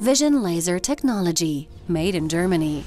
Vision Laser Technology, made in Germany.